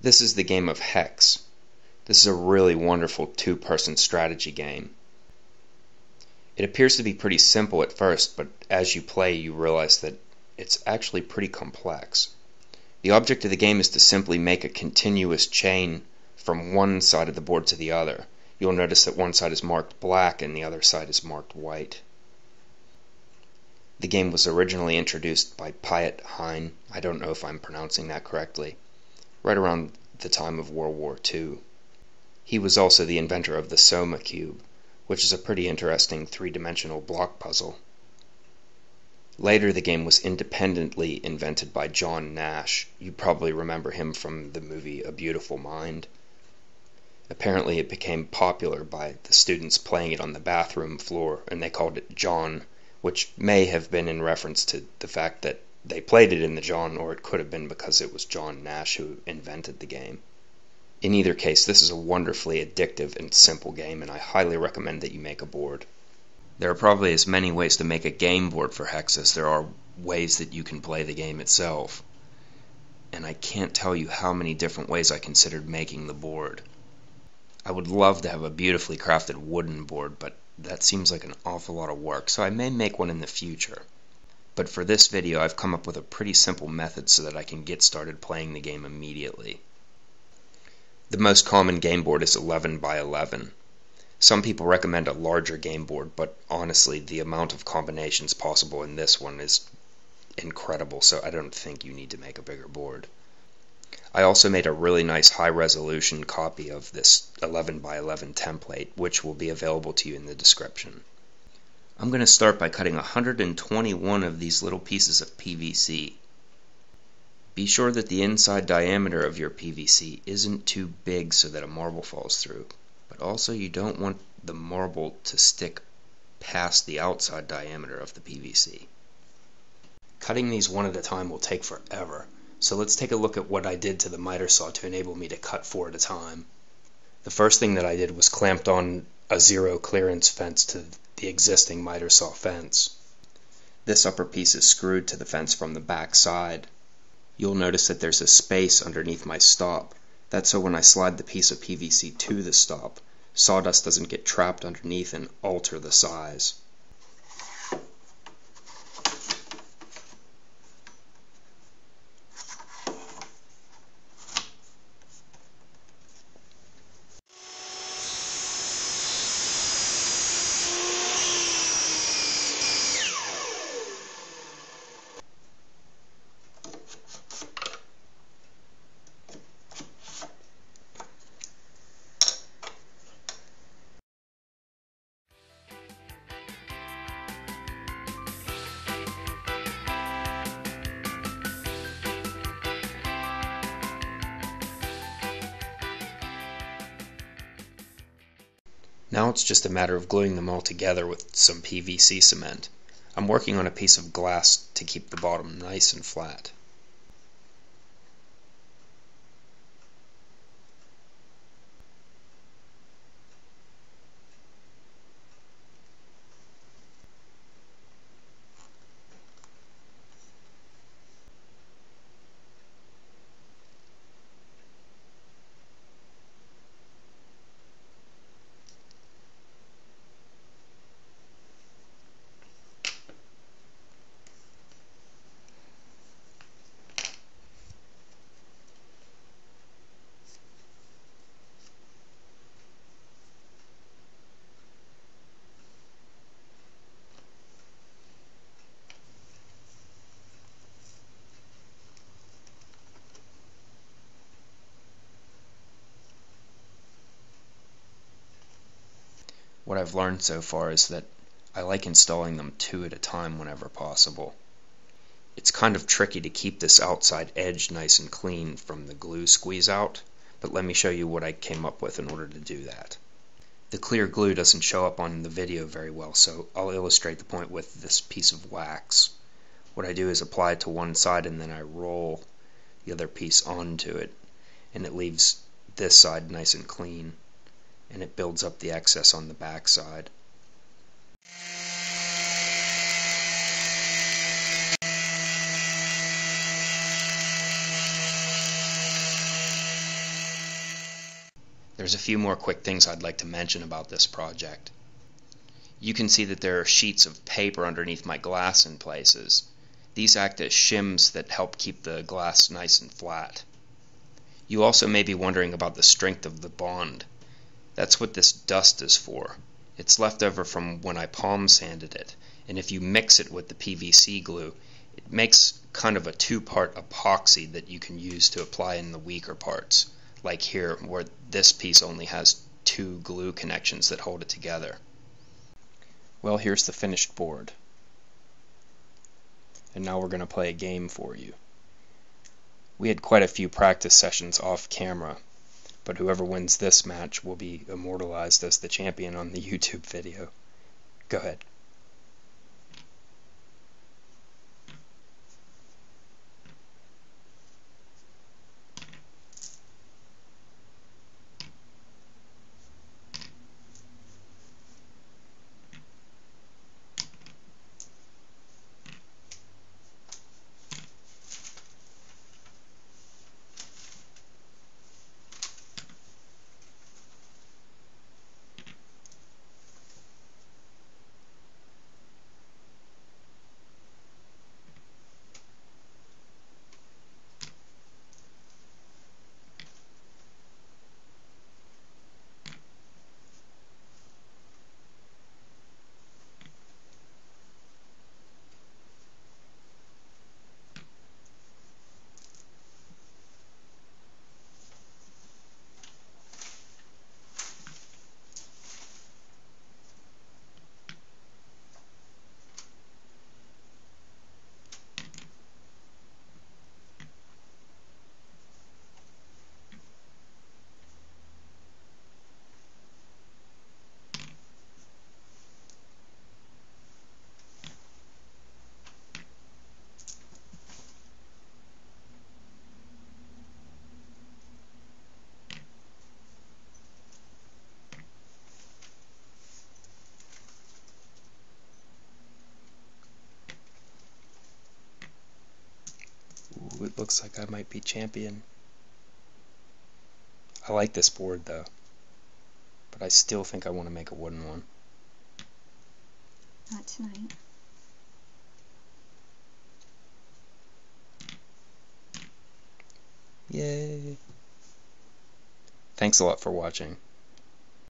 This is the game of Hex. This is a really wonderful two-person strategy game. It appears to be pretty simple at first, but as you play you realize that it's actually pretty complex. The object of the game is to simply make a continuous chain from one side of the board to the other. You'll notice that one side is marked black and the other side is marked white. The game was originally introduced by Piet Hein, I don't know if I'm pronouncing that correctly, right around the time of World War II. He was also the inventor of the Soma Cube, which is a pretty interesting three-dimensional block puzzle. Later the game was independently invented by John Nash. You probably remember him from the movie A Beautiful Mind. Apparently it became popular by the students playing it on the bathroom floor, and they called it John which may have been in reference to the fact that they played it in the John, or it could have been because it was John Nash who invented the game. In either case, this is a wonderfully addictive and simple game, and I highly recommend that you make a board. There are probably as many ways to make a game board for Hex as there are ways that you can play the game itself. And I can't tell you how many different ways I considered making the board. I would love to have a beautifully crafted wooden board, but that seems like an awful lot of work, so I may make one in the future. But for this video I've come up with a pretty simple method so that I can get started playing the game immediately. The most common game board is 11 by 11. Some people recommend a larger game board, but honestly the amount of combinations possible in this one is incredible, so I don't think you need to make a bigger board. I also made a really nice high resolution copy of this 11 by 11 template which will be available to you in the description. I'm going to start by cutting 121 of these little pieces of PVC. Be sure that the inside diameter of your PVC isn't too big so that a marble falls through, but also you don't want the marble to stick past the outside diameter of the PVC. Cutting these one at a time will take forever, so let's take a look at what I did to the miter saw to enable me to cut four at a time. The first thing that I did was clamped on a zero clearance fence to the existing miter saw fence. This upper piece is screwed to the fence from the back side. You'll notice that there's a space underneath my stop. That's so when I slide the piece of PVC to the stop, sawdust doesn't get trapped underneath and alter the size. Now it's just a matter of gluing them all together with some PVC cement. I'm working on a piece of glass to keep the bottom nice and flat. What I've learned so far is that I like installing them two at a time whenever possible. It's kind of tricky to keep this outside edge nice and clean from the glue squeeze out, but let me show you what I came up with in order to do that. The clear glue doesn't show up on the video very well, so I'll illustrate the point with this piece of wax. What I do is apply it to one side and then I roll the other piece onto it, and it leaves this side nice and clean and it builds up the excess on the back side. There's a few more quick things I'd like to mention about this project. You can see that there are sheets of paper underneath my glass in places. These act as shims that help keep the glass nice and flat. You also may be wondering about the strength of the bond. That's what this dust is for. It's left over from when I palm sanded it, and if you mix it with the PVC glue, it makes kind of a two-part epoxy that you can use to apply in the weaker parts, like here where this piece only has two glue connections that hold it together. Well, here's the finished board. And now we're going to play a game for you. We had quite a few practice sessions off camera, but whoever wins this match will be immortalized as the champion on the YouTube video. Go ahead. It looks like I might be champion. I like this board though, but I still think I want to make a wooden one. Not tonight. Yay! Thanks a lot for watching.